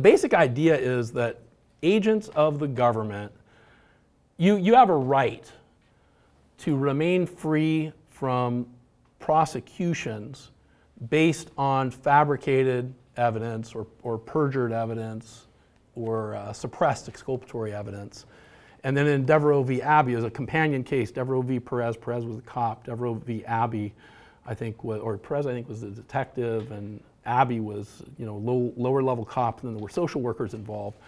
The basic idea is that agents of the government, you, you have a right to remain free from prosecutions based on fabricated evidence or, or perjured evidence or uh, suppressed exculpatory evidence. And then in Devereaux v. Abbey, as a companion case, Devereaux v. Perez, Perez was a cop, Devereaux v. Abbey, I think, was, or Perez, I think, was the detective, and Abbey was, you know, low, lower level cop, and then there were social workers involved.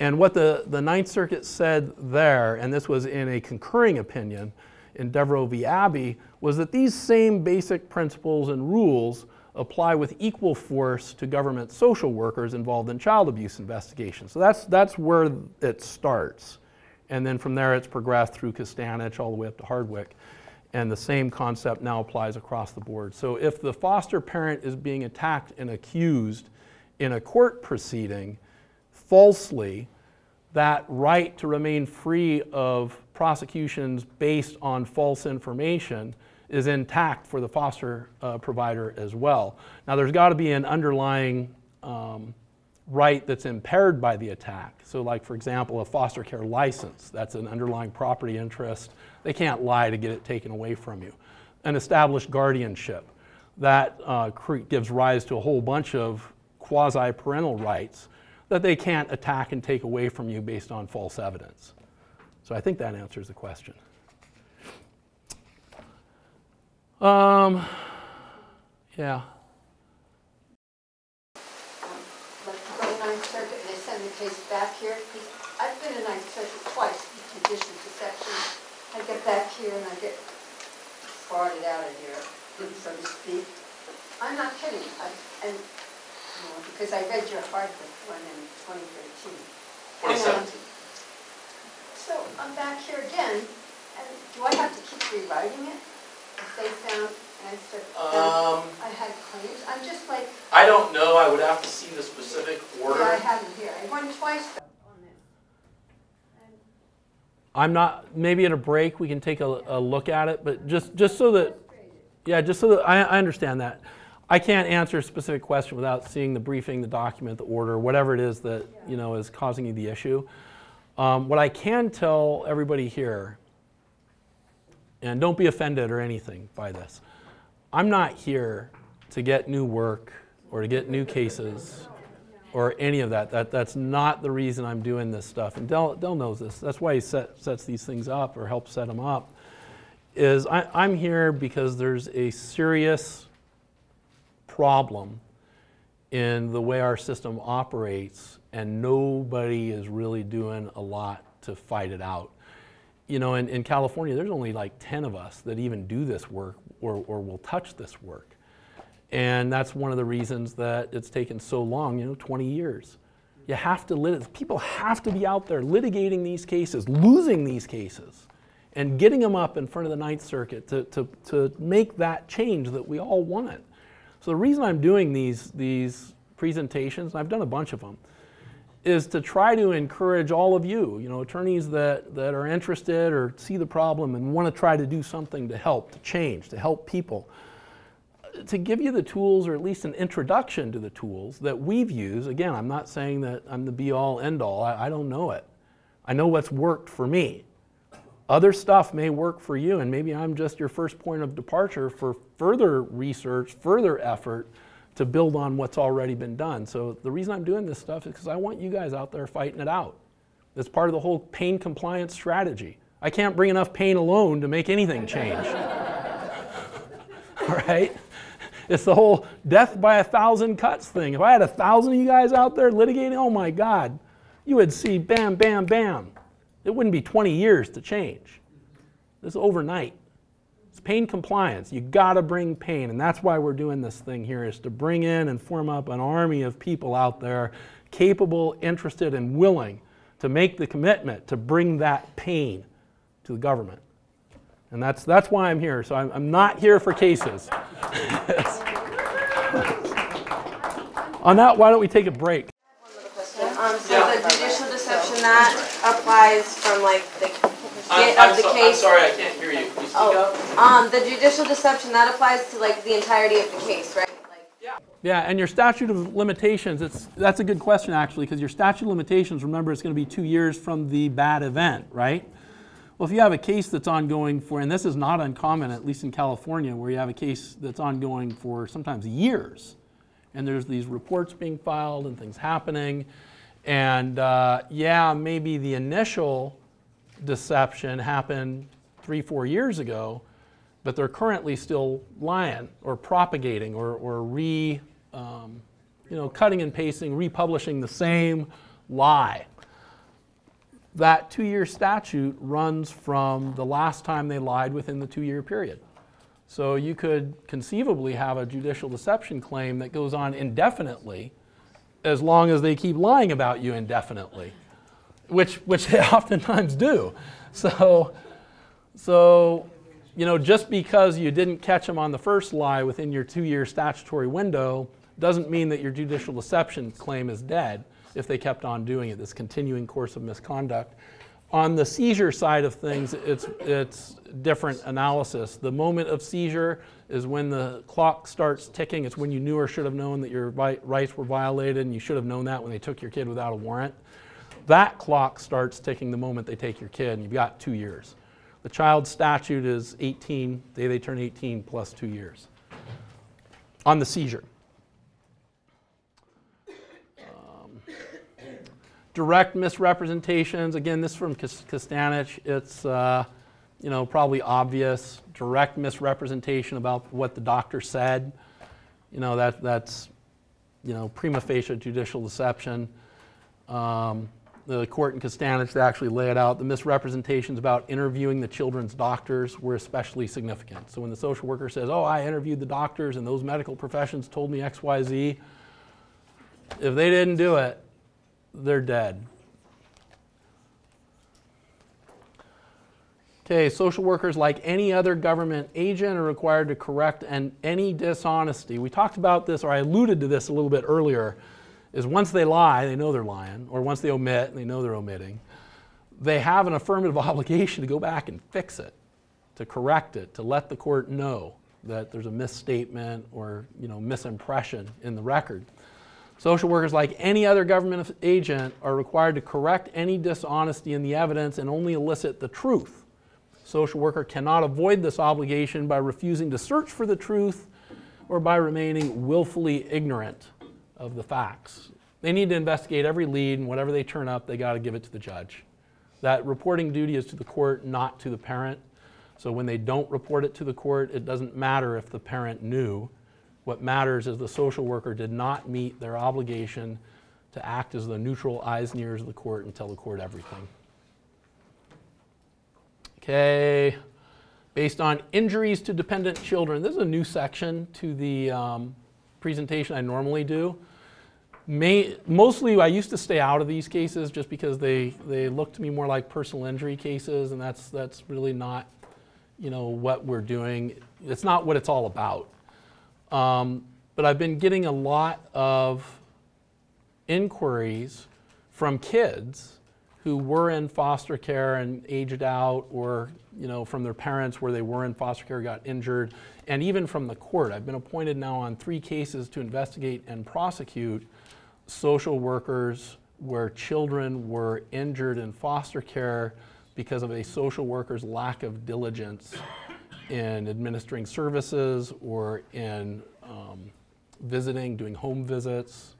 And what the, the Ninth Circuit said there, and this was in a concurring opinion in Devereaux v. Abbey, was that these same basic principles and rules apply with equal force to government social workers involved in child abuse investigations. So that's, that's where it starts. And then from there, it's progressed through Costanich all the way up to Hardwick. And the same concept now applies across the board. So if the foster parent is being attacked and accused in a court proceeding falsely, that right to remain free of prosecutions based on false information is intact for the foster uh, provider as well. Now, there's got to be an underlying um, right that's impaired by the attack. So, like, for example, a foster care license, that's an underlying property interest. They can't lie to get it taken away from you. An established guardianship, that uh, gives rise to a whole bunch of quasi parental rights that they can't attack and take away from you based on false evidence. So, I think that answers the question. Um, yeah. Ninth Circuit, and they send the case back here. I've been in Ninth Circuit twice, in addition to section. I get back here and I get farted out of here, so to speak. I'm not kidding, I, and, you know, because I read your Hardwick one in 2013. And, um, 2017. So I'm back here again, and do I have to keep rewriting it? If they found, and I said, Um, I had claims, I'm just like, I don't know, I would have to see the specific yeah, I have them here. I won twice. And I'm not, maybe at a break we can take a, a look at it, but just, just so that, yeah, just so that, I, I understand that. I can't answer a specific question without seeing the briefing, the document, the order, whatever it is that, you know, is causing you the issue. Um, what I can tell everybody here, and don't be offended or anything by this, I'm not here to get new work or to get new cases or any of that. That that's not the reason I'm doing this stuff. And Dell, Dell knows this. That's why he set, sets these things up or helps set them up. Is I, I'm here because there's a serious problem in the way our system operates, and nobody is really doing a lot to fight it out. You know, in, in California, there's only like 10 of us that even do this work or, or will touch this work. And that's one of the reasons that it's taken so long, you know, 20 years. You have to lit- people have to be out there litigating these cases, losing these cases, and getting them up in front of the Ninth Circuit to, to, to make that change that we all want. So the reason I'm doing these, these presentations, and I've done a bunch of them, is to try to encourage all of you, you know, attorneys that, that are interested or see the problem and want to try to do something to help, to change, to help people, to give you the tools or at least an introduction to the tools that we've used. Again, I'm not saying that I'm the be all end all, I, I don't know it. I know what's worked for me. Other stuff may work for you, and maybe I'm just your first point of departure for further research, further effort to build on what's already been done. So the reason I'm doing this stuff is because I want you guys out there fighting it out. It's part of the whole pain compliance strategy. I can't bring enough pain alone to make anything change. All right? It's the whole death by a thousand cuts thing. If I had a thousand of you guys out there litigating, oh my God, you would see bam, bam, bam. It wouldn't be 20 years to change. This is overnight. It's pain compliance. You got to bring pain, and that's why we're doing this thing here is to bring in and form up an army of people out there capable, interested, and willing to make the commitment to bring that pain to the government. And that's, that's why I'm here. So I'm, I'm not here for cases. On that, why don't we take a break? Um, so Yeah. the judicial deception, that applies from like the I'm, get I'm of the so- I'm case? sorry, I can't hear you. You speak Oh, up? um, the judicial deception, that applies to like the entirety of the case, right? Like, Yeah. Yeah, and your statute of limitations, it's, that's a good question actually, because your statute of limitations, remember, it's going to be two years from the bad event, right? Well, if you have a case that's ongoing for, and this is not uncommon, at least in California, where you have a case that's ongoing for sometimes years, and there's these reports being filed and things happening, and uh, yeah, maybe the initial deception happened three, four years ago, but they're currently still lying or propagating or, or re, um, you know, cutting and pasting, republishing the same lie. That two year statute runs from the last time they lied within the two year period. So you could conceivably have a judicial deception claim that goes on indefinitely as long as they keep lying about you indefinitely, which, which they oftentimes do. So, so, you know, just because you didn't catch them on the first lie within your two year statutory window doesn't mean that your judicial deception claim is dead if they kept on doing it, this continuing course of misconduct. On the seizure side of things, it's, it's different analysis. The moment of seizure is when the clock starts ticking. It's when you knew or should have known that your rights were violated, and you should have known that when they took your kid without a warrant. That clock starts ticking the moment they take your kid, and you've got two years. The child statute is 18, day they turn 18 plus two years on the seizure. Direct misrepresentations, again, this is from Kos- Costanich. It's, uh, you know, probably obvious. Direct misrepresentation about what the doctor said. You know, that, that's, you know, prima facie judicial deception. Um, the court in Costanich they actually laid it out. The misrepresentations about interviewing the children's doctors were especially significant. So when the social worker says, "Oh, I interviewed the doctors and those medical professions told me X, Y, Z," if they didn't do it, they're dead. Okay, social workers, like any other government agent, are required to correct and any dishonesty. We talked about this, or I alluded to this a little bit earlier is once they lie, they know they're lying, or once they omit, they know they're omitting, they have an affirmative obligation to go back and fix it, to correct it, to let the court know that there's a misstatement or you know misimpression in the record. Social workers, like any other government agent, are required to correct any dishonesty in the evidence and only elicit the truth. Social worker cannot avoid this obligation by refusing to search for the truth or by remaining willfully ignorant of the facts. They need to investigate every lead, and whatever they turn up, they got to give it to the judge. That reporting duty is to the court, not to the parent. So when they don't report it to the court, it doesn't matter if the parent knew. What matters is the social worker did not meet their obligation to act as the neutral eyes and ears of the court and tell the court everything. Okay, based on injuries to dependent children. This is a new section to the um, presentation I normally do. May, mostly I used to stay out of these cases just because they, they look to me more like personal injury cases and that's, that's really not you know, what we're doing. It's not what it's all about. Um, but I've been getting a lot of inquiries from kids who were in foster care and aged out or you know from their parents where they were in foster care got injured and even from the court. I've been appointed now on three cases to investigate and prosecute social workers where children were injured in foster care because of a social worker's lack of diligence in administering services or in um, visiting, doing home visits,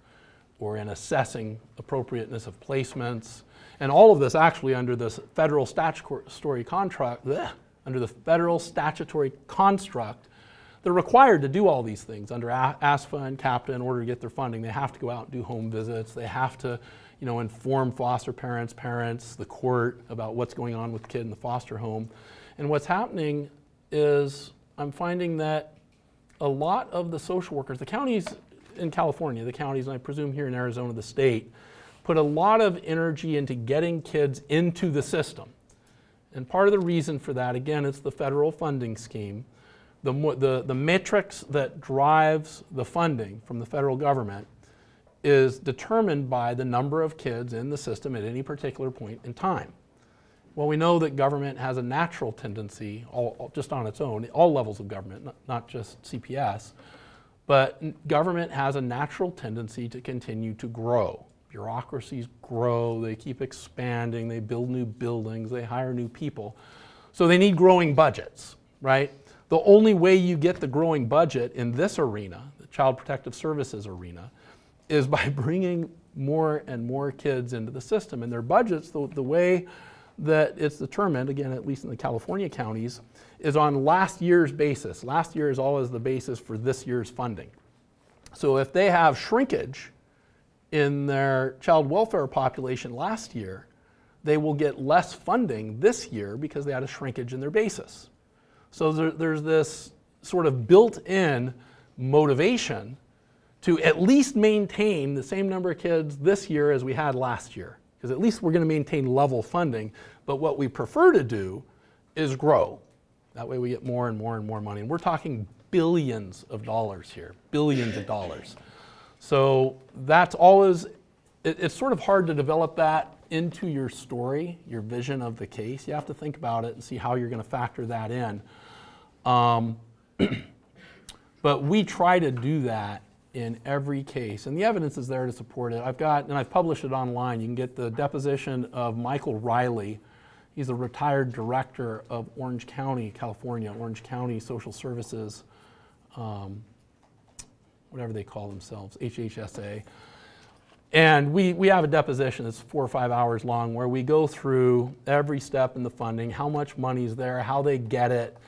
or in assessing appropriateness of placements. And all of this actually under the federal statutory contract, bleh, under the federal statutory construct they're required to do all these things under ASFA and CAPTA in order to get their funding. They have to go out and do home visits. They have to, you know, inform foster parents, parents, the court about what's going on with the kid in the foster home. And what's happening is I'm finding that a lot of the social workers, the counties in California, the counties, and I presume here in Arizona, the state, put a lot of energy into getting kids into the system. And part of the reason for that, again, it's the federal funding scheme the, the, the matrix that drives the funding from the federal government is determined by the number of kids in the system at any particular point in time. Well, we know that government has a natural tendency, all, all, just on its own, all levels of government, not, not just CPS, But government has a natural tendency to continue to grow. Bureaucracies grow, they keep expanding, they build new buildings, they hire new people. So they need growing budgets, right? The only way you get the growing budget in this arena, the Child Protective Services arena, is by bringing more and more kids into the system. And their budgets, the, the way that it's determined, again, at least in the California counties, is on last year's basis. Last year is always the basis for this year's funding. So if they have shrinkage in their child welfare population last year, they will get less funding this year because they had a shrinkage in their basis. So there, there's this sort of built in motivation to at least maintain the same number of kids this year as we had last year. Because at least we're going to maintain level funding. But what we prefer to do is grow. That way we get more and more and more money. And we're talking billions of dollars here, billions of dollars. So that's always, it, it's sort of hard to develop that into your story, your vision of the case. You have to think about it and see how you're going to factor that in. Um, but we try to do that in every case, and the evidence is there to support it. I've got, and I've published it online. You can get the deposition of Michael Riley. He's a retired director of Orange County, California, Orange County Social Services, um, whatever they call themselves, HHSA. And we, we have a deposition that's four or five hours long where we go through every step in the funding, how much money's there, how they get it,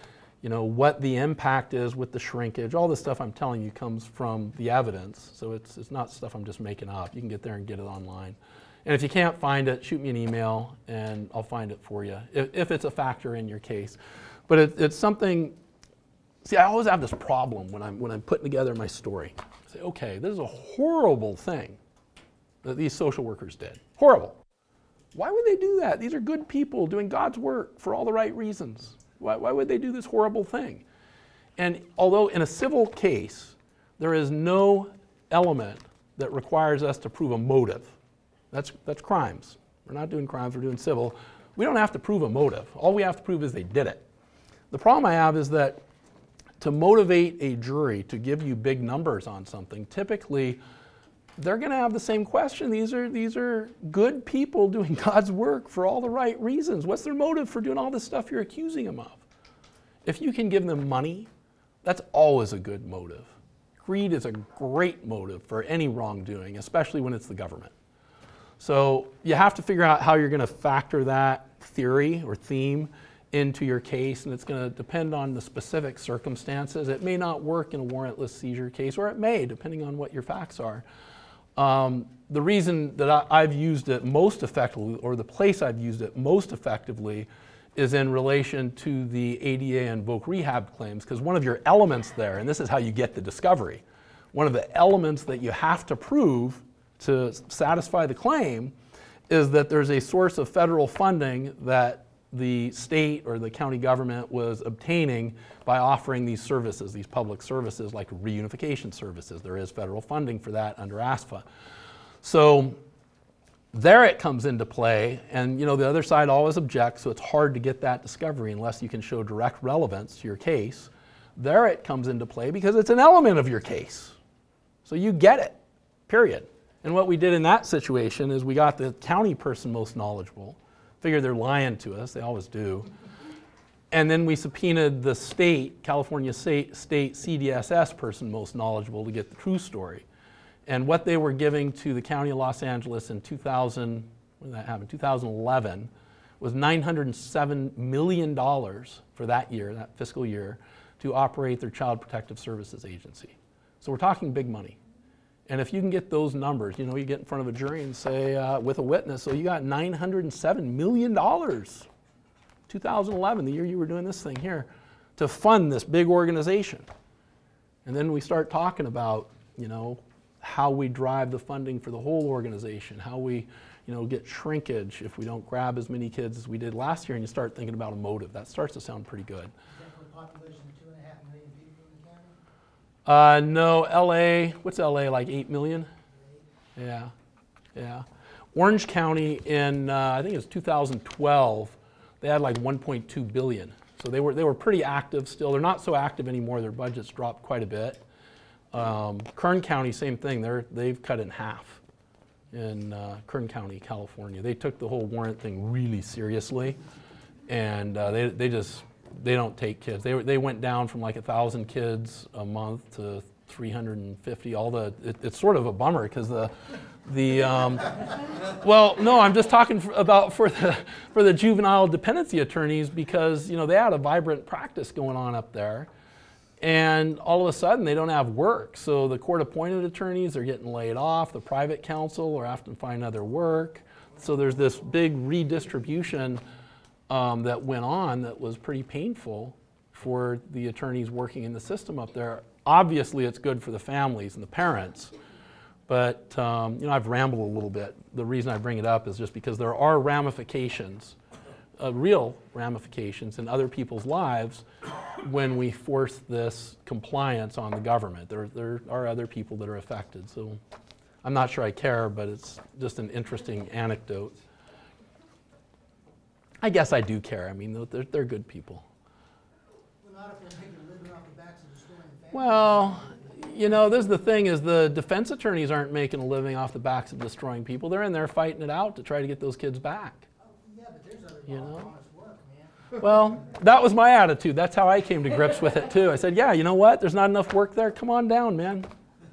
you know, what the impact is with the shrinkage. All this stuff I'm telling you comes from the evidence. So it's, it's not stuff I'm just making up. You can get there and get it online. And if you can't find it, shoot me an email and I'll find it for you if, if it's a factor in your case. But it, it's something, see, I always have this problem when I'm, when I'm putting together my story. I say, okay, this is a horrible thing that these social workers did. Horrible. Why would they do that? These are good people doing God's work for all the right reasons. Why, why would they do this horrible thing? And although in a civil case, there is no element that requires us to prove a motive, that's, that's crimes. We're not doing crimes, we're doing civil. We don't have to prove a motive. All we have to prove is they did it. The problem I have is that to motivate a jury to give you big numbers on something, typically they're going to have the same question. These are, these are good people doing God's work for all the right reasons. What's their motive for doing all this stuff you're accusing them of? If you can give them money, that's always a good motive. Greed is a great motive for any wrongdoing, especially when it's the government. So you have to figure out how you're going to factor that theory or theme into your case, and it's going to depend on the specific circumstances. It may not work in a warrantless seizure case, or it may, depending on what your facts are. Um, the reason that I, I've used it most effectively, or the place I've used it most effectively, is in relation to the ADA and voc rehab claims, because one of your elements there, and this is how you get the discovery, one of the elements that you have to prove to satisfy the claim is that there's a source of federal funding that the state or the county government was obtaining by offering these services, these public services like reunification services. There is federal funding for that under ASFA. So there it comes into play, and you know the other side always objects, so it's hard to get that discovery unless you can show direct relevance to your case. There it comes into play because it's an element of your case. So you get it, period. And what we did in that situation is we got the county person most knowledgeable. Figure they're lying to us, they always do. And then we subpoenaed the state, California state, state CDSS person most knowledgeable to get the true story. And what they were giving to the County of Los Angeles in 2000, when that happen? 2011, was $907 million for that year, that fiscal year, to operate their Child Protective Services Agency. So we're talking big money. And if you can get those numbers, you know, you get in front of a jury and say, uh, with a witness, so you got $907 million, 2011, the year you were doing this thing here, to fund this big organization. And then we start talking about, you know, how we drive the funding for the whole organization, how we, you know, get shrinkage if we don't grab as many kids as we did last year, and you start thinking about a motive. That starts to sound pretty good of two and a half million people in the county? Uh, no, LA, what's LA, like 8 million? Yeah, yeah. Orange County in, uh, I think it was 2012, they had like 1.2 billion. So they were, they were pretty active still. They're not so active anymore. Their budget's dropped quite a bit. Um, Kern County, same thing, they're, they've cut in half in uh, Kern County, California. They took the whole warrant thing really seriously, and uh, they, they just, they don't take kids. They, they went down from like a thousand kids a month to 350. All the, it, it's sort of a bummer because the, the, um, well, no, I'm just talking f- about for the for the juvenile dependency attorneys because you know they had a vibrant practice going on up there, and all of a sudden they don't have work. So the court-appointed attorneys are getting laid off. The private counsel are having to find other work. So there's this big redistribution um, that went on that was pretty painful for the attorneys working in the system up there. Obviously, it's good for the families and the parents. But um, you know, I've rambled a little bit. The reason I bring it up is just because there are ramifications, uh, real ramifications in other people's lives when we force this compliance on the government. There, there are other people that are affected. So I'm not sure I care, but it's just an interesting anecdote. I guess I do care. I mean, they're, they're good people. Well, not if they're making a living off the backs of destroying families. Well, you know, this is the thing is the defense attorneys aren't making a living off the backs of destroying people. They're in there fighting it out to try to get those kids back. Oh, yeah, but there's other You know? work, man. Well, that was my attitude. That's how I came to grips with it too. I said, "Yeah, you know what? There's not enough work there. Come on down, man.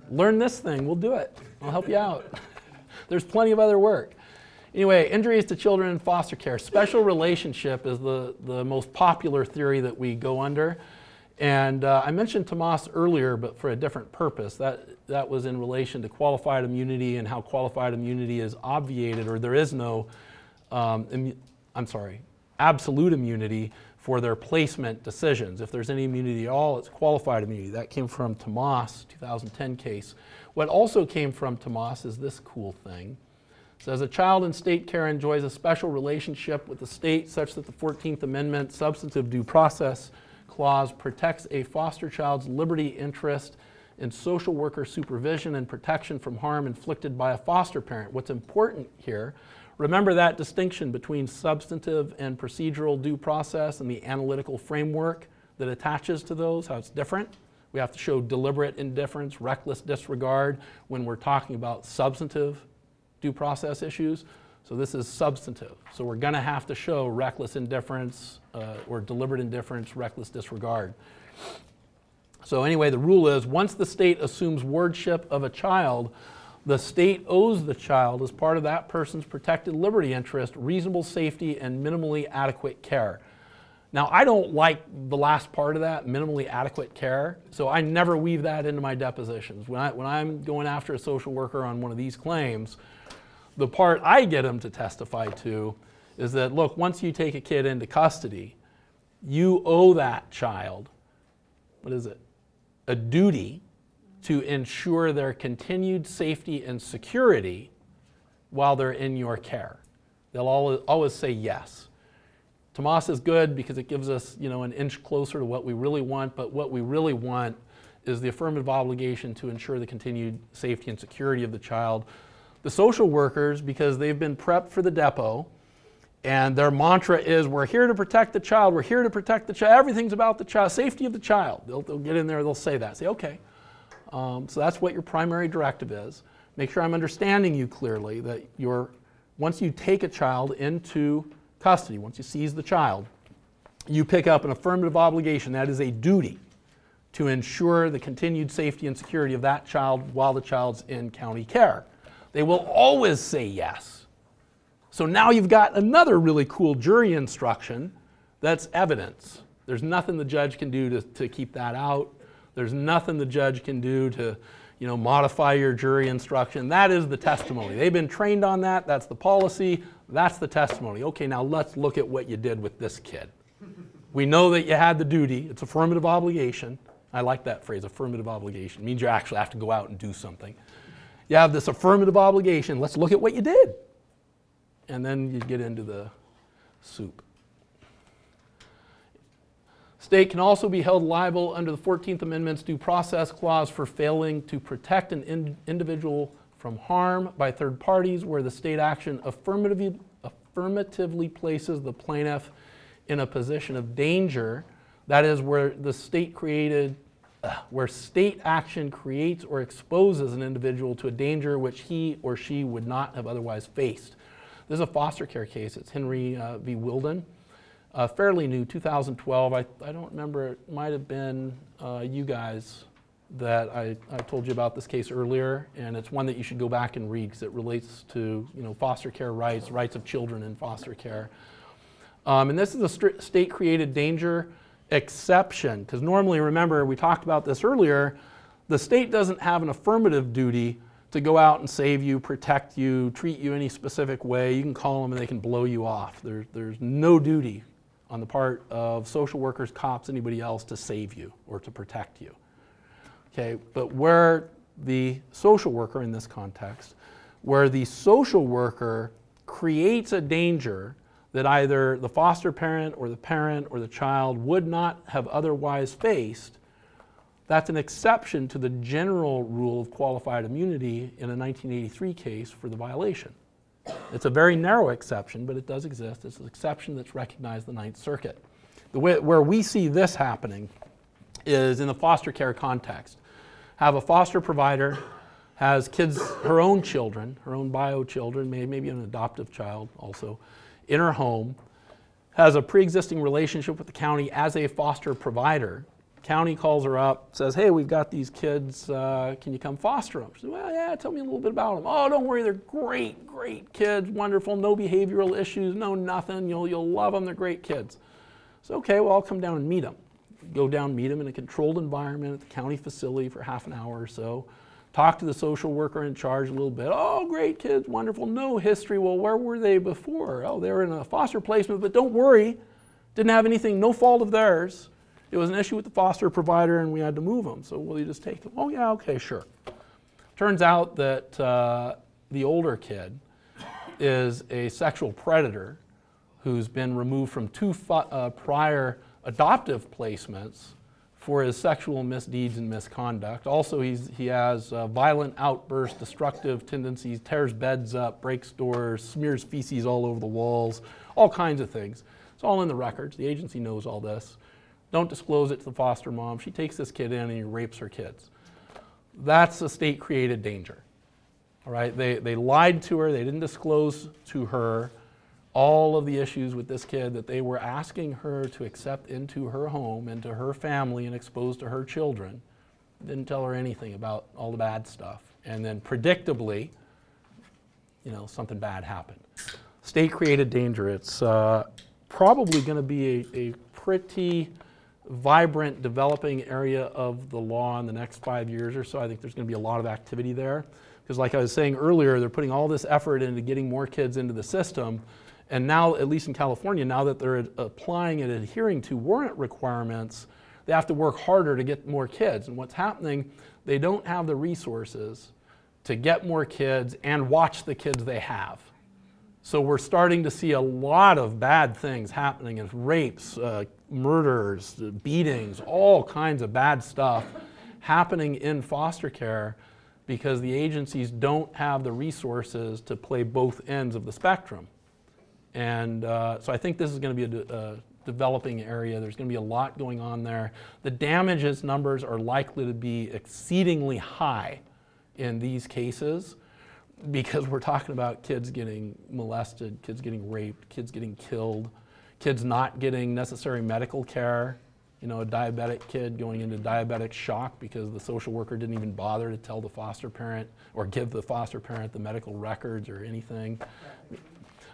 Learn this thing. We'll do it. I'll help you out. There's plenty of other work." Anyway, injuries to children in foster care. Special relationship is the, the most popular theory that we go under. And uh, I mentioned Tamas earlier, but for a different purpose. That, that was in relation to qualified immunity and how qualified immunity is obviated, or there is no, um, I'm sorry, absolute immunity for their placement decisions. If there's any immunity at all, it's qualified immunity. That came from Tamas, 2010 case. What also came from Tamas is this cool thing. It says a child in state care enjoys a special relationship with the state such that the 14th Amendment substantive due process clause protects a foster child's liberty interest in social worker supervision and protection from harm inflicted by a foster parent. What's important here, remember that distinction between substantive and procedural due process and the analytical framework that attaches to those, how it's different. We have to show deliberate indifference, reckless disregard when we're talking about substantive due process issues. So this is substantive. So we're going to have to show reckless indifference uh, or deliberate indifference, reckless disregard. So anyway, the rule is once the state assumes wardship of a child, the state owes the child, as part of that person's protected liberty interest, reasonable safety and minimally adequate care. Now, I don't like the last part of that, minimally adequate care, so I never weave that into my depositions. When, I, when I'm going after a social worker on one of these claims, the part I get them to testify to is that, look, once you take a kid into custody, you owe that child, what is it, a duty to ensure their continued safety and security while they're in your care. They'll always, always say yes. Tamas is good because it gives us, you know, an inch closer to what we really want, but what we really want is the affirmative obligation to ensure the continued safety and security of the child. The social workers, because they've been prepped for the depo, and their mantra is, we're here to protect the child, we're here to protect the child, everything's about the child, safety of the child. They'll, they'll get in there, they'll say that. Say, okay. Um, so that's what your primary directive is. Make sure I'm understanding you clearly that you're, once you take a child into custody, once you seize the child, you pick up an affirmative obligation, that is a duty, to ensure the continued safety and security of that child while the child's in county care. They will always say yes. So now you've got another really cool jury instruction that's evidence. There's nothing the judge can do to, to keep that out. There's nothing the judge can do to you know, modify your jury instruction. That is the testimony. They've been trained on that. That's the policy. That's the testimony. Okay, now let's look at what you did with this kid. We know that you had the duty. It's affirmative obligation. I like that phrase, affirmative obligation. It means you actually have to go out and do something. You have this affirmative obligation. Let's look at what you did. And then you get into the soup. State can also be held liable under the 14th Amendment's Due Process Clause for failing to protect an in- individual from harm by third parties where the state action affirmatively, affirmatively places the plaintiff in a position of danger. That is, where the state created where state action creates or exposes an individual to a danger which he or she would not have otherwise faced. This is a foster care case. It's Henry uh, v. Willden. Uh, fairly new, 2012. I, I don't remember, it might have been uh, you guys that I, I told you about this case earlier, and it's one that you should go back and read because it relates to you know, foster care rights, rights of children in foster care. Um, and this is a state created danger exception, because normally, remember, we talked about this earlier, the state doesn't have an affirmative duty to go out and save you, protect you, treat you any specific way. You can call them and they can blow you off. There, there's no duty on the part of social workers, cops, anybody else to save you or to protect you. Okay, but where the social worker in this context, where the social worker creates a danger that either the foster parent or the parent or the child would not have otherwise faced, that's an exception to the general rule of qualified immunity in a 1983 case for the violation. It's a very narrow exception, but it does exist. It's an exception that's recognized the Ninth Circuit. The way, where we see this happening is in the foster care context. Have a foster provider, has kids, her own children, her own bio children, may- maybe an adoptive child also, in her home, has a pre-existing relationship with the county as a foster provider. County calls her up, says, "Hey, we've got these kids. Uh, can you come foster them?" She says, "Well, yeah. Tell me a little bit about them." "Oh, don't worry. They're great, great kids. Wonderful. No behavioral issues. No nothing. You'll you'll love them. They're great kids." So okay, well, I'll come down and meet them. Go down, meet them in a controlled environment at the county facility for half an hour or so. Talk to the social worker in charge a little bit. Oh, great kids, wonderful. No history. Well, where were they before? Oh, they were in a foster placement, but don't worry. Didn't have anything, no fault of theirs. It was an issue with the foster provider and we had to move them. So will you just take them? Oh, yeah, okay, sure. Turns out that uh, the older kid is a sexual predator who's been removed from two uh, prior adoptive placements for his sexual misdeeds and misconduct. Also, he has uh, violent outbursts, destructive tendencies, tears beds up, breaks doors, smears feces all over the walls, all kinds of things. It's all in the records. The agency knows all this. Don't disclose it to the foster mom. She takes this kid in and he rapes her kids. That's a state created danger. All right, they, they lied to her, they didn't disclose to her all of the issues with this kid that they were asking her to accept into her home, into her family, and expose to her children. Didn't tell her anything about all the bad stuff. And then predictably, you know, something bad happened. State created danger. It's uh, probably going to be a, a pretty vibrant developing area of the law in the next five years or so. I think there's going to be a lot of activity there. Because, like I was saying earlier, they're putting all this effort into getting more kids into the system. And now, at least in California, now that they're applying and adhering to warrant requirements, they have to work harder to get more kids. And what's happening, they don't have the resources to get more kids and watch the kids they have. So we're starting to see a lot of bad things happening as rapes, uh, murders, beatings, all kinds of bad stuff happening in foster care because the agencies don't have the resources to play both ends of the spectrum. And uh, so I think this is going to be a, de- a developing area. There's going to be a lot going on there. The damages numbers are likely to be exceedingly high in these cases because we're talking about kids getting molested, kids getting raped, kids getting killed, kids not getting necessary medical care. You know, a diabetic kid going into diabetic shock because the social worker didn't even bother to tell the foster parent or give the foster parent the medical records or anything. I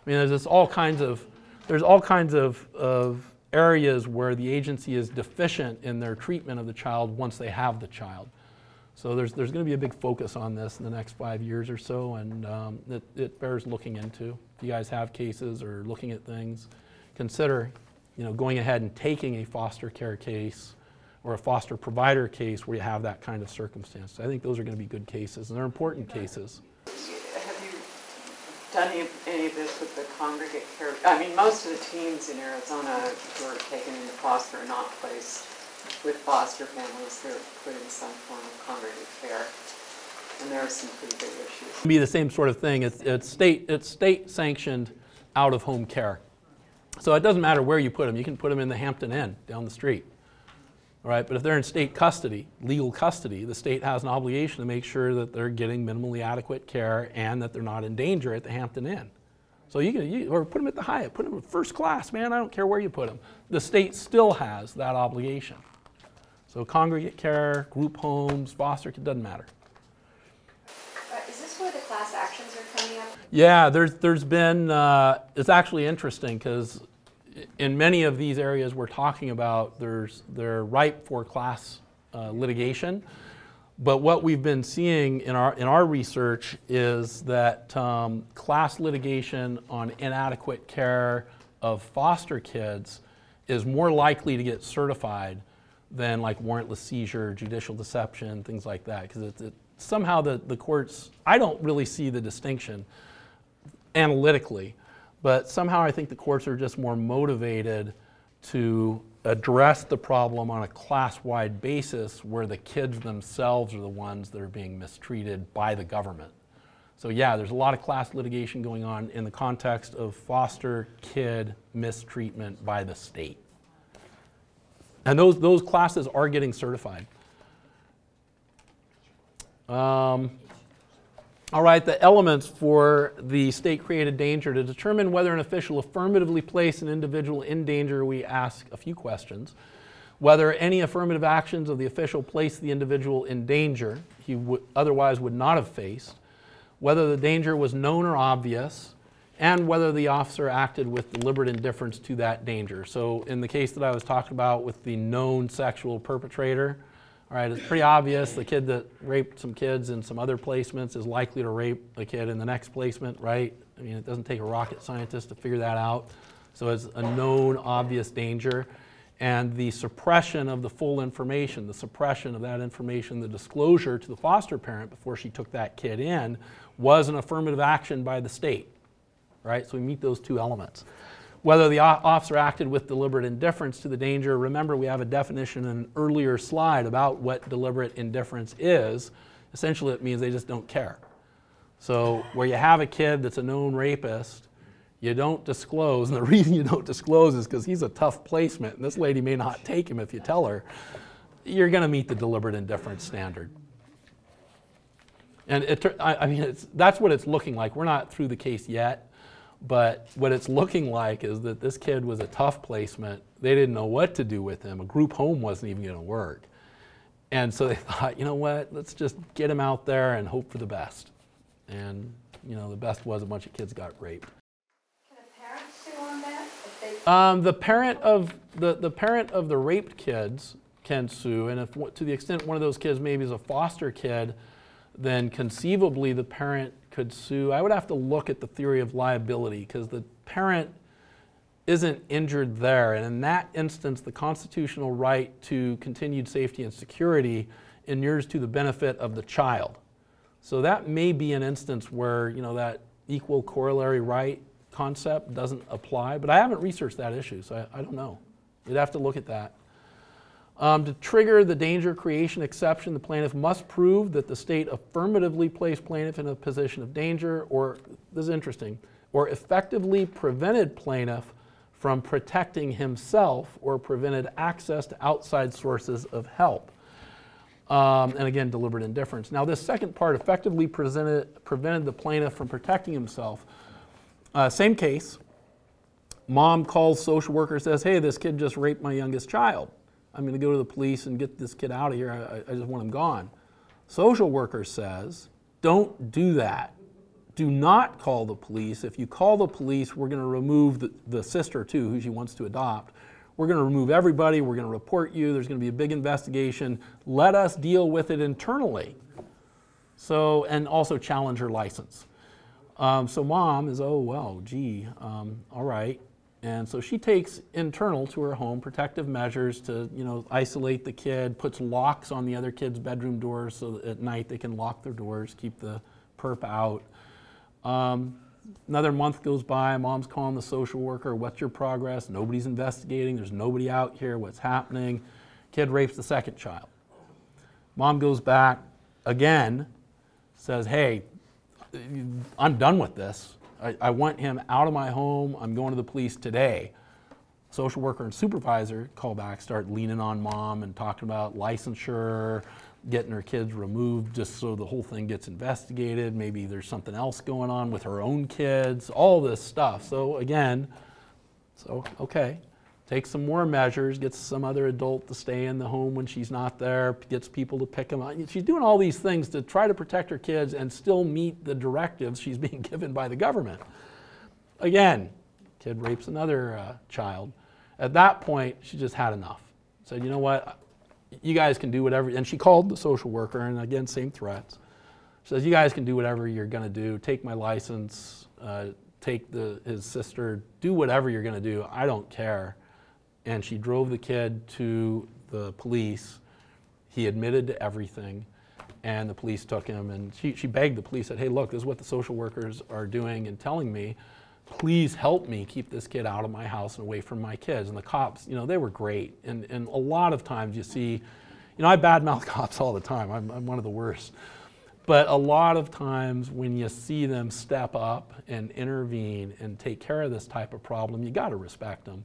mean, there's just all kinds of there's all kinds of, of areas where the agency is deficient in their treatment of the child once they have the child. So there's, there's going to be a big focus on this in the next five years or so, and um, it, it bears looking into. If you guys have cases or looking at things, consider, you know, going ahead and taking a foster care case or a foster provider case where you have that kind of circumstance. I think those are going to be good cases, and they're important cases. Have you done any, any of this with the congregate care? I mean, most of the teens in Arizona who are taken into foster are not placed with foster families. They're put in some form of congregate care. And there are some pretty big issues. be the same sort of thing. It's, it's state it's state sanctioned out of home care. So it doesn't matter where you put them. You can put them in the Hampton Inn down the street. All right, but if they're in state custody, legal custody, the state has an obligation to make sure that they're getting minimally adequate care and that they're not in danger at the Hampton Inn. So you can, you, or put them at the Hyatt, put them in first class, man, I don't care where you put them. The state still has that obligation. So congregate care, group homes, foster, it doesn't matter. Uh, Is this where the class actions are coming up? Yeah, there's, there's been, uh, it's actually interesting because in many of these areas we're talking about, there's, they're ripe for class uh, litigation. But what we've been seeing in our, in our research is that um, class litigation on inadequate care of foster kids is more likely to get certified than like warrantless seizure, judicial deception, things like that. Because it, it, somehow the, the courts, I don't really see the distinction analytically, but somehow I think the courts are just more motivated to address the problem on a class-wide basis where the kids themselves are the ones that are being mistreated by the government. So yeah, there's a lot of class litigation going on in the context of foster kid mistreatment by the state. And those, those classes are getting certified. Um, all right, the elements for the state-created danger. To determine whether an official affirmatively placed an individual in danger, we ask a few questions. Whether any affirmative actions of the official placed the individual in danger he otherwise would not have faced. Whether the danger was known or obvious, and whether the officer acted with deliberate indifference to that danger. So in the case that I was talking about with the known sexual perpetrator, all right, it's pretty obvious the kid that raped some kids in some other placements is likely to rape a kid in the next placement, right? I mean, it doesn't take a rocket scientist to figure that out. So it's a known, obvious danger. And the suppression of the full information, the suppression of that information, the disclosure to the foster parent before she took that kid in was an affirmative action by the state, right? So we meet those two elements. Whether the officer acted with deliberate indifference to the danger, remember we have a definition in an earlier slide about what deliberate indifference is. Essentially, it means they just don't care. So, where you have a kid that's a known rapist, you don't disclose, and the reason you don't disclose is because he's a tough placement, and this lady may not take him if you tell her. You're going to meet the deliberate indifference standard. And it, I, I mean, that's what it's looking like. We're not through the case yet, but what it's looking like is that this kid was a tough placement. They didn't know what to do with him. A group home wasn't even going to work. And so they thought, you know what, let's just get him out there and hope for the best. And, you know, the best was a bunch of kids got raped. Can a parent sue on that? Um, the parent of the, the parent of the raped kids can sue, and if to the extent one of those kids maybe is a foster kid, then conceivably the parent could sue. I would have to look at the theory of liability because the parent isn't injured there, and in that instance, the constitutional right to continued safety and security inures to the benefit of the child. So that may be an instance where you know that equal corollary right concept doesn't apply, but I haven't researched that issue, so I, I don't know. You'd have to look at that. Um, to trigger the danger creation exception, the plaintiff must prove that the state affirmatively placed plaintiff in a position of danger, or this is interesting, or effectively prevented plaintiff from protecting himself or prevented access to outside sources of help. Um, and again, deliberate indifference. Now, this second part effectively prevented the plaintiff from protecting himself. Uh, same case. Mom calls social worker, says, Hey, this kid just raped my youngest child. I'm going to go to the police and get this kid out of here. I, I just want him gone. Social worker says, Don't do that. Do not call the police. If you call the police, we're going to remove the, the sister, too, who she wants to adopt. We're going to remove everybody. We're going to report you. There's going to be a big investigation. Let us deal with it internally. So, and also challenge her license. Um, so mom is, oh, well, gee, um, all right. And so she takes internal to her home protective measures to, you know, isolate the kid, puts locks on the other kids' bedroom doors so that at night they can lock their doors, keep the perp out. Um, another month goes by, mom's calling the social worker, what's your progress? Nobody's investigating, there's nobody out here, what's happening? Kid rapes the second child. Mom goes back again, says, hey, I'm done with this. I, I want him out of my home. I'm going to the police today. social worker and supervisor call back, start leaning on mom and talking about licensure, getting her kids removed just so the whole thing gets investigated. Maybe there's something else going on with her own kids, all this stuff. So again, so okay, take some more measures, gets some other adult to stay in the home when she's not there, gets people to pick them up. She's doing all these things to try to protect her kids and still meet the directives she's being given by the government. Again, kid rapes another uh, child. At that point, she just had enough. Said, you know what, you guys can do whatever. And she called the social worker, and again, same threats. She says, you guys can do whatever you're going to do. Take my license, uh, take the, his sister, do whatever you're going to do. I don't care. And she drove the kid to the police. He admitted to everything, and the police took him. And she, she begged the police, said, hey, look, this is what the social workers are doing and telling me. Please help me keep this kid out of my house and away from my kids. And the cops, you know, they were great. And, and a lot of times you see, you know, I badmouth cops all the time. I'm, I'm one of the worst. But a lot of times when you see them step up and intervene and take care of this type of problem, you got to respect them.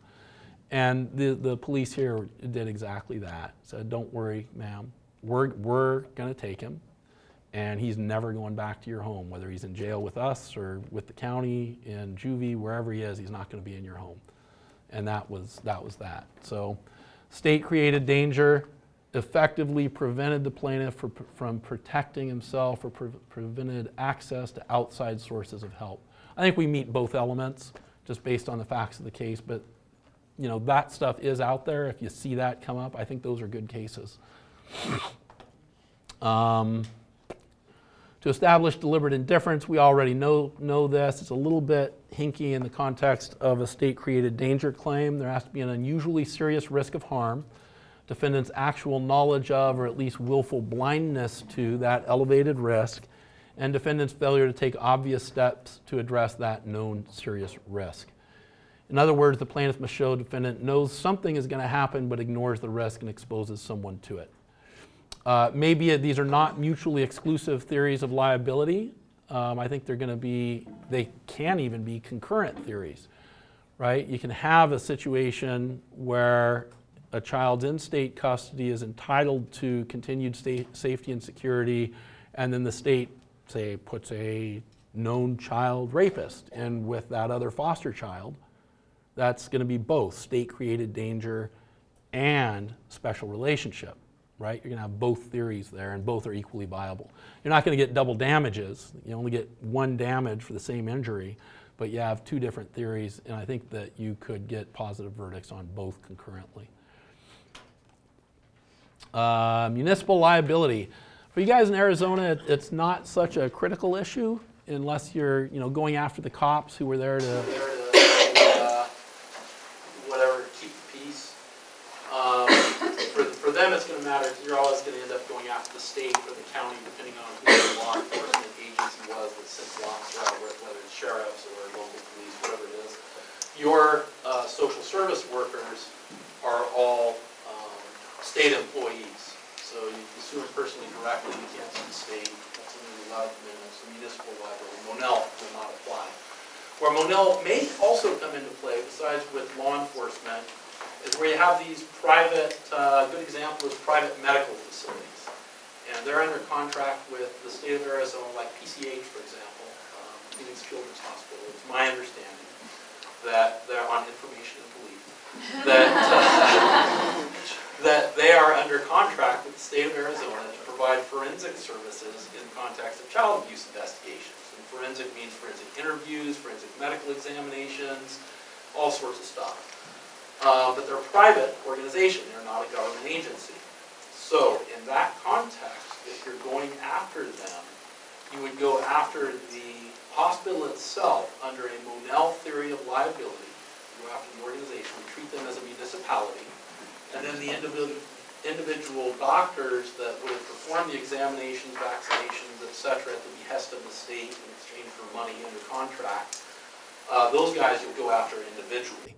And the, the police here did exactly that. Said, don't worry, ma'am. We're, we're going to take him. And he's never going back to your home, whether he's in jail with us or with the county, in juvie, wherever he is, he's not going to be in your home. And that was, that was that. So state created danger, effectively prevented the plaintiff for, from protecting himself or pre- prevented access to outside sources of help. I think we meet both elements just based on the facts of the case, but you know, that stuff is out there. If you see that come up, I think those are good cases. Um, to establish deliberate indifference, we already know, know this. It's a little bit hinky in the context of a state created danger claim. There has to be an unusually serious risk of harm, defendant's actual knowledge of or at least willful blindness to that elevated risk, and defendant's failure to take obvious steps to address that known serious risk. In other words, the plaintiff must show defendant knows something is going to happen but ignores the risk and exposes someone to it. Uh, maybe these are not mutually exclusive theories of liability. Um, I think they're going to be, they can even be concurrent theories, right? You can have a situation where a child's in state custody is entitled to continued state safety and security, and then the state, say, puts a known child rapist in with that other foster child. That's going to be both state created danger and special relationship right? You're going to have both theories there, and both are equally viable. You're not going to get double damages. You only get one damage for the same injury, but you have two different theories, and I think that you could get positive verdicts on both concurrently. Uh, municipal liability. For you guys in Arizona, it, it's not such a critical issue unless you're, you know, going after the cops who were there to, uh, whatever, keep the peace. Um, For, for them, it's gonna matter, because you're always gonna end up going after the state or the county, depending on who the law enforcement agency was that sent the officer out, whether it's sheriffs or local police, whatever it is. Your uh, social service workers are all um, state employees, so you can sue them personally directly, you can't sue the state, that's new allowed minimum, so municipal liability, Monell will not apply. Where Monell may also come into play, besides with law enforcement, is where you have these private, uh, a good example is private medical facilities. And they're under contract with the state of Arizona, like PCH, for example, um, Phoenix Children's Hospital. It's my understanding that they're on information and belief, that, uh, that they are under contract with the state of Arizona to provide forensic services in the context of child abuse investigations. And forensic means forensic interviews, forensic medical examinations, all sorts of stuff. Uh, but they're a private organization, they're not a government agency. So in that context, if you're going after them, you would go after the hospital itself under a Monell theory of liability. You go after the organization, you treat them as a municipality, and then the individual, individual doctors that would perform the examinations, vaccinations, et cetera, at the behest of the state in exchange for money under contract, uh, those guys you'll go after individually.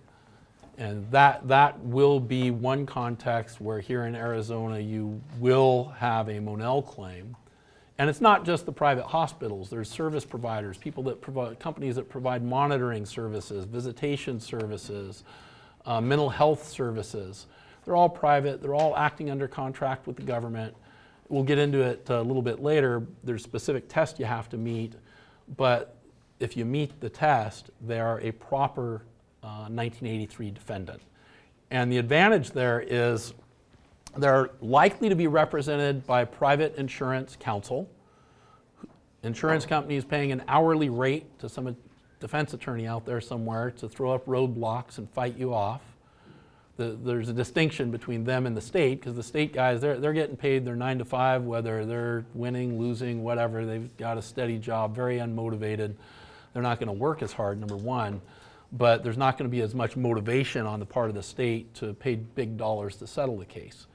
And that, that will be one context where here in Arizona, you will have a Monell claim. And it's not just the private hospitals, there's service providers, people that provide, companies that provide monitoring services, visitation services, uh, mental health services. They're all private, they're all acting under contract with the government. We'll get into it a little bit later. There's specific tests you have to meet, but if you meet the test, they are a proper uh, 1983 defendant. And the advantage there is they're likely to be represented by private insurance counsel. Insurance companies paying an hourly rate to some defense attorney out there somewhere to throw up roadblocks and fight you off. The, there's a distinction between them and the state because the state guys, they're, they're getting paid their nine to five, whether they're winning, losing, whatever. They've got a steady job, very unmotivated. They're not going to work as hard, number one, but there's not going to be as much motivation on the part of the state to pay big dollars to settle the case.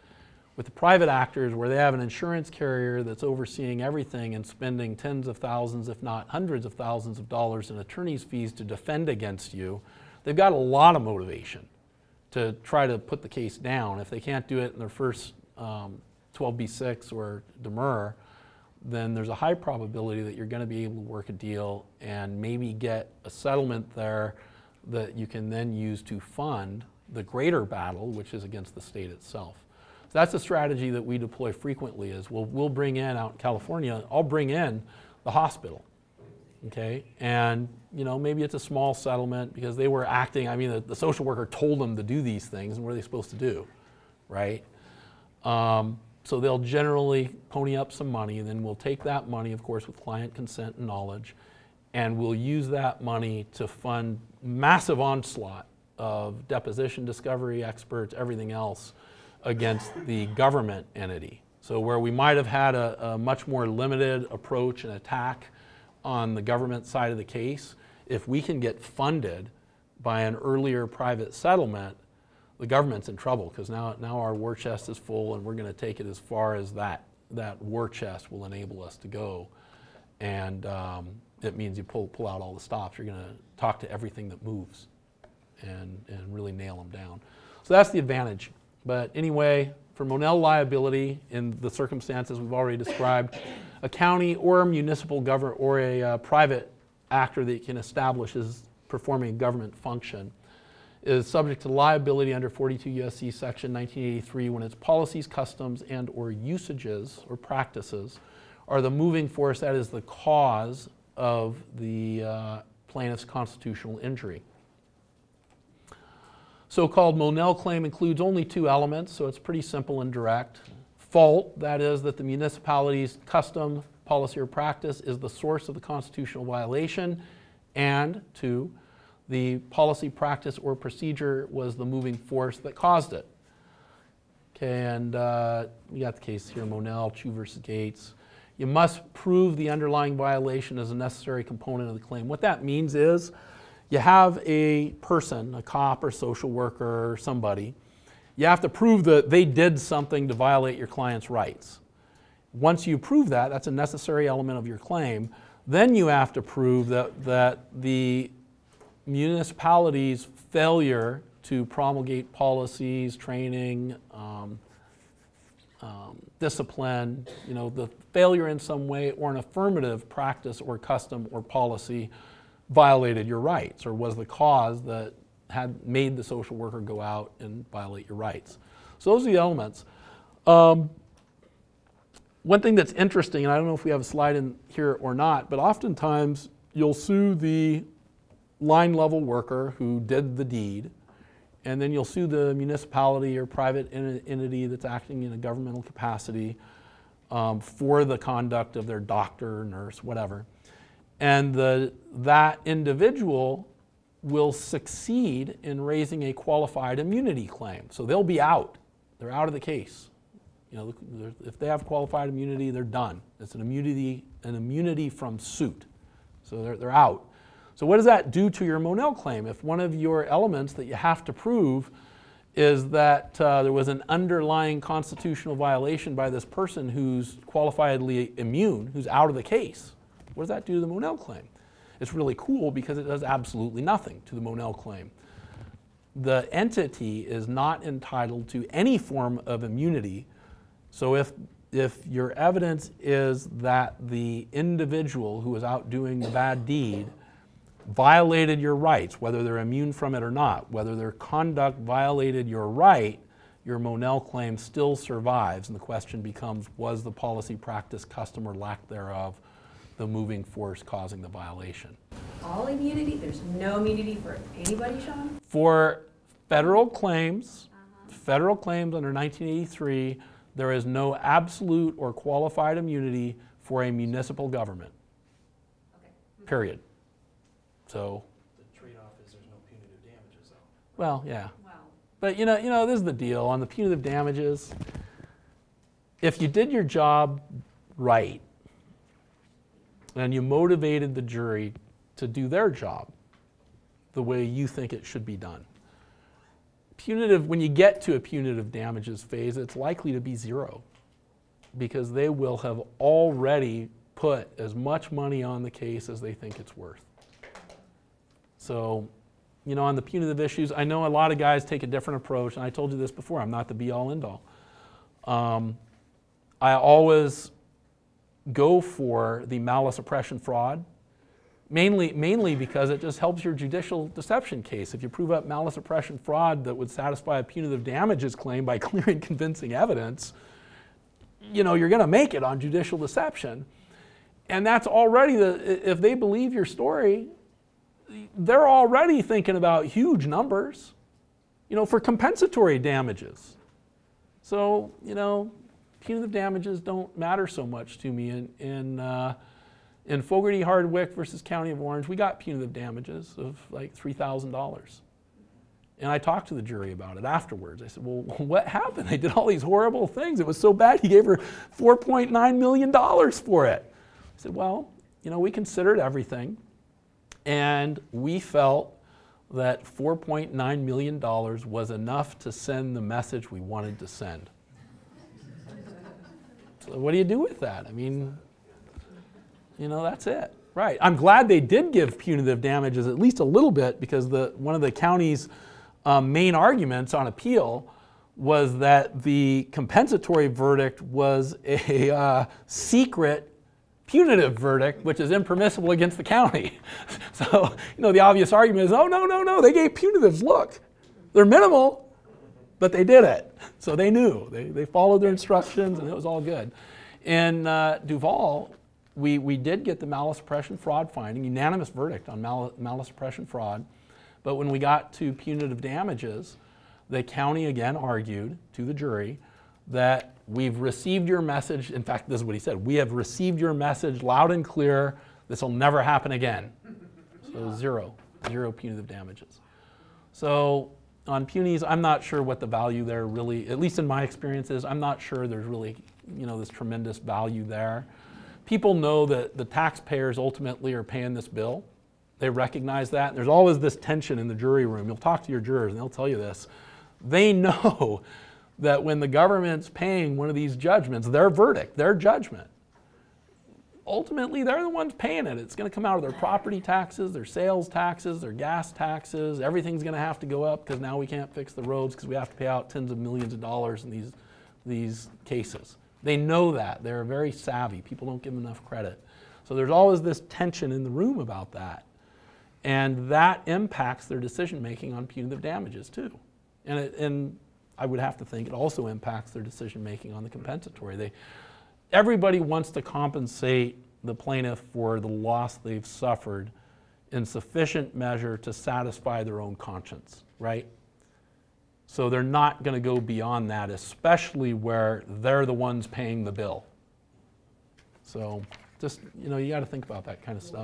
With the private actors, where they have an insurance carrier that's overseeing everything and spending tens of thousands, if not hundreds of thousands of dollars in attorney's fees to defend against you, they've got a lot of motivation to try to put the case down. If they can't do it in their first um, 12B6 or demur, then there's a high probability that you're going to be able to work a deal and maybe get a settlement there that you can then use to fund the greater battle, which is against the state itself. So that's a strategy that we deploy frequently is we'll, we'll bring in out in California, I'll bring in the hospital, okay? And, you know, maybe it's a small settlement because they were acting, I mean, the, the social worker told them to do these things and what are they supposed to do, right? Um, so they'll generally pony up some money, and then we'll take that money, of course, with client consent and knowledge, and we'll use that money to fund massive onslaught of deposition, discovery experts, everything else against the government entity. So where we might have had a, a much more limited approach and attack on the government side of the case, if we can get funded by an earlier private settlement, the government's in trouble because now, now our war chest is full and we're going to take it as far as that, that war chest will enable us to go. And um, it means you pull, pull out all the stops. You're going to talk to everything that moves and, and really nail them down. So that's the advantage. But anyway, for Monell liability, in the circumstances we've already described, a county or a municipal government or a uh, private actor that can establish is performing a government function is subject to liability under 42 USC section 1983 when its policies, customs, and or usages or practices are the moving force that is the cause of the uh, plaintiff's constitutional injury. So-called Monell claim includes only two elements, so it's pretty simple and direct. Fault, that is that the municipality's custom, policy, or practice is the source of the constitutional violation, and two, the policy, practice, or procedure was the moving force that caused it. Okay, and uh, we got the case here, Monell, Chew versus Gates. You must prove the underlying violation as a necessary component of the claim. What that means is you have a person, a cop or social worker or somebody, you have to prove that they did something to violate your client's rights. Once you prove that, that's a necessary element of your claim, then you have to prove that, that the municipality's failure to promulgate policies, training, um, um, discipline, you know, the failure in some way or an affirmative practice or custom or policy violated your rights or was the cause that had made the social worker go out and violate your rights. So those are the elements. Um, one thing that's interesting, and I don't know if we have a slide in here or not, but oftentimes you'll sue the line level worker who did the deed, and then you'll sue the municipality or private entity that's acting in a governmental capacity um, for the conduct of their doctor, nurse, whatever. And the, that individual will succeed in raising a qualified immunity claim. So they'll be out. They're out of the case. You know, if they have qualified immunity, they're done. It's an immunity, an immunity from suit. So they're, they're out. So what does that do to your Monell claim? If one of your elements that you have to prove is that uh, there was an underlying constitutional violation by this person who's qualifiedly immune, who's out of the case, what does that do to the Monell claim? It's really cool because it does absolutely nothing to the Monell claim. The entity is not entitled to any form of immunity. So if, if your evidence is that the individual who was out doing the bad deed violated your rights, whether they're immune from it or not, whether their conduct violated your right, your Monell claim still survives. And the question becomes was the policy, practice, custom, or lack thereof the moving force causing the violation? All immunity? There's no immunity for anybody, Shawn? For federal claims, uh-huh. federal claims under 1983, there is no absolute or qualified immunity for a municipal government. Period. So, The trade-off is there's no punitive damages though. well, yeah. Wow. But you know, you know, this is the deal on the punitive damages. If you did your job right and you motivated the jury to do their job the way you think it should be done, punitive, when you get to a punitive damages phase, it's likely to be zero because they will have already put as much money on the case as they think it's worth. So, you know, on the punitive issues, I know a lot of guys take a different approach, and I told you this before, I'm not the be all end all. Um, I always go for the malice, oppression, fraud, mainly, mainly because it just helps your judicial deception case. If you prove up malice, oppression, fraud that would satisfy a punitive damages claim by clear and convincing evidence, you know, you're going to make it on judicial deception. And that's already the, if they believe your story, they're already thinking about huge numbers, you know, for compensatory damages. So, you know, punitive damages don't matter so much to me. In, in, uh, in Fogarty Hardwick versus County of Orange, we got punitive damages of like $3,000. And I talked to the jury about it afterwards. I said, Well, what happened? They did all these horrible things. It was so bad, he gave her $4.9 million for it. I said, Well, you know, we considered everything. And we felt that $4.9 million was enough to send the message we wanted to send. So, what do you do with that? I mean, you know, that's it. Right. I'm glad they did give punitive damages at least a little bit because the, one of the county's um, main arguments on appeal was that the compensatory verdict was a uh, secret punitive verdict, which is impermissible against the county. So, you know, the obvious argument is, oh, no, no, no, they gave punitives. Look, they're minimal, but they did it. So they knew. They, they followed their instructions, and it was all good. In uh, Duval, we, we did get the malice, oppression, fraud finding, unanimous verdict on mal- malice, oppression, fraud. But when we got to punitive damages, the county again argued to the jury that we've received your message. In fact, this is what he said we have received your message loud and clear. This will never happen again. So, zero, zero punitive damages. So, on punies, I'm not sure what the value there really, at least in my experience, is. I'm not sure there's really, you know, this tremendous value there. People know that the taxpayers ultimately are paying this bill. They recognize that. There's always this tension in the jury room. You'll talk to your jurors and they'll tell you this. They know that when the government's paying one of these judgments, their verdict, their judgment, ultimately they're the ones paying it. It's going to come out of their property taxes, their sales taxes, their gas taxes. Everything's going to have to go up because now we can't fix the roads because we have to pay out tens of millions of dollars in these, these cases. They know that. They're very savvy. People don't give them enough credit. So there's always this tension in the room about that. And that impacts their decision making on punitive damages too. And, it, and I would have to think it also impacts their decision making on the compensatory. They, everybody wants to compensate the plaintiff for the loss they've suffered in sufficient measure to satisfy their own conscience, right? So they're not going to go beyond that, especially where they're the ones paying the bill. So just, you know, you got to think about that kind of stuff.